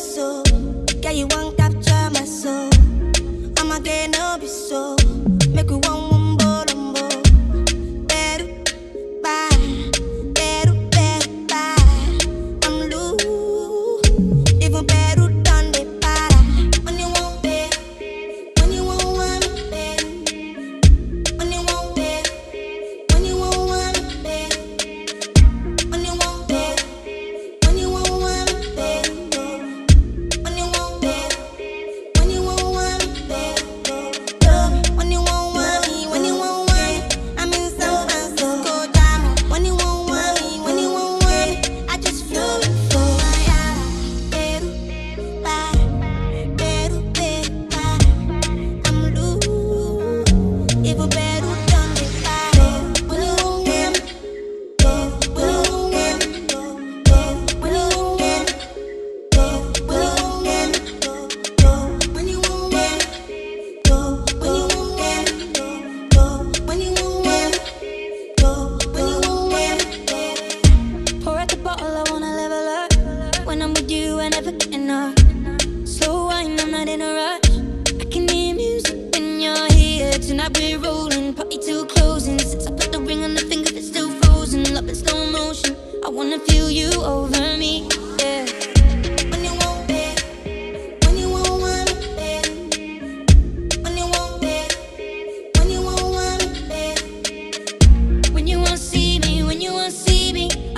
so. Yeah, you won't capture my soul. I'ma get no be soul. Party probably too closing. Since I put the ring on the finger, it's still frozen. Love in slow motion. I wanna feel you over me. Yeah. See me when you wanna see me